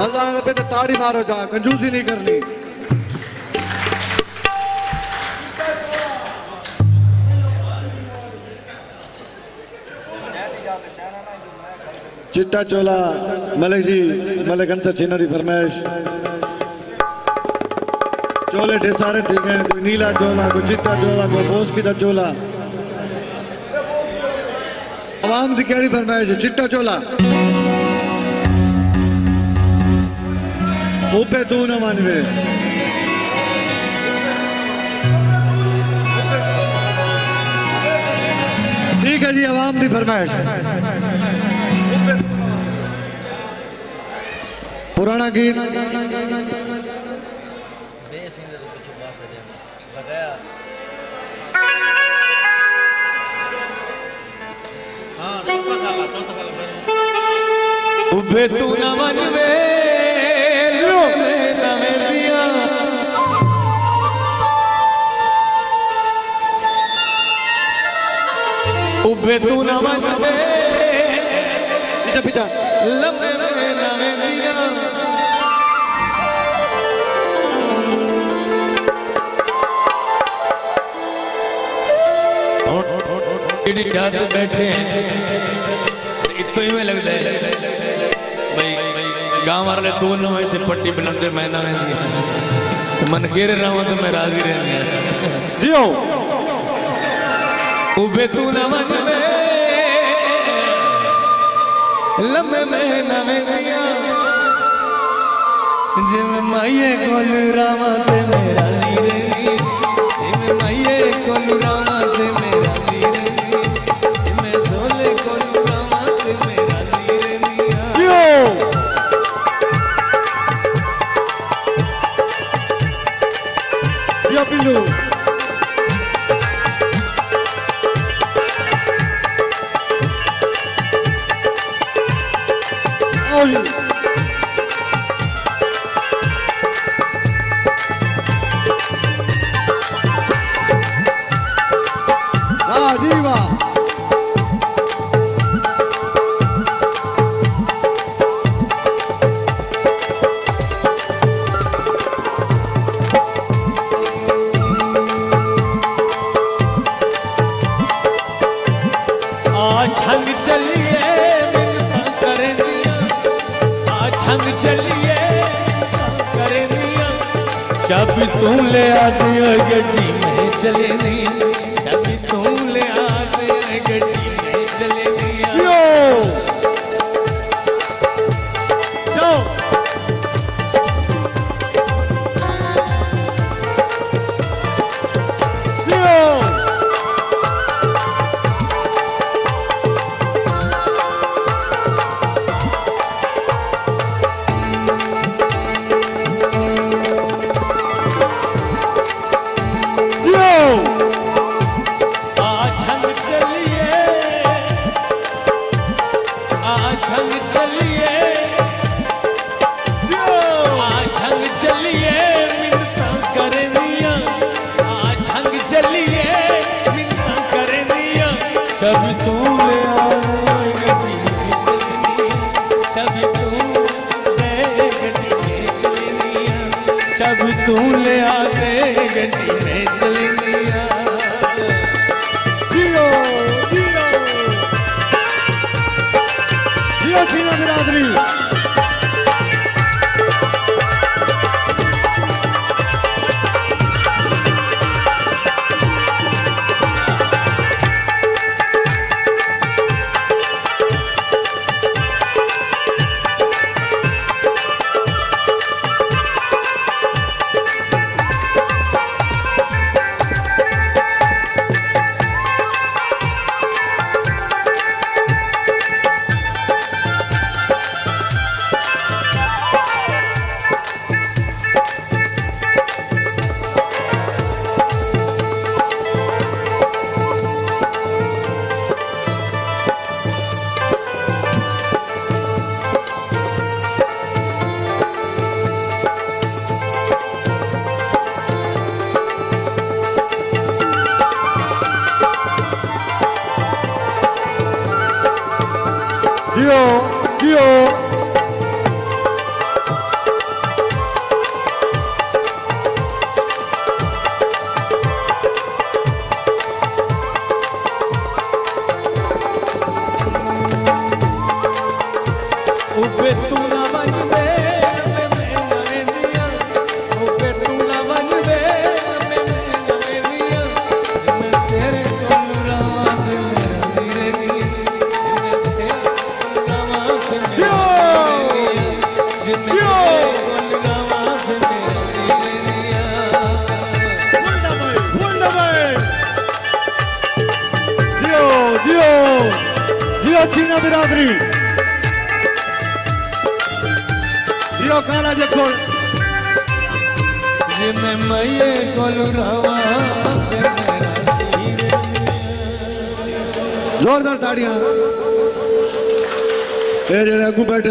अल्लाह पे तो ताड़ी मारो जा, कंजूसी नहीं करनी। चिट्टा चोला, मलिक जी, मलिक अंसर छिनरी फरमाइश। चोले सारे थी गए, कोई नीला चोला, कोई चिट्टा चोला, कोई बोस की चोला। आवाम की कड़ी फरमाइश चिट्टा चोला। ऊपे तू न मानवे। ठीक है जी, आवाम की फरमाइश। पुराना गीत। उबे तू न मन में नवे दिया उबे तू न मन में पीछा पीछा लम्बे बैठे इतो ही में लगता है भाई गाँव वाले तू न हुए थे पट्टी बुलंदे मैं ना हुए तो मन केरे रहा तो मैं राज़ी रहने जियो। उबे तू न मन में लम्बे में नवे दिया जिम माइए कोल रामा ते मेरा लीरे जिम माइए कोल रामा दियो Oh, आओ जब तू ले आते गड्डी में चले दिया जब तू ले आते गड्डी में चले दिया जब तू ले आते गली में चलनी दियो। बिरादरी। जियो जियो उबे तू ना बन जो बिरादरी यो काला जे ये मैं मये कोल रवा जोरदार ताड़ियाँ। ये जरा अगू बैठे।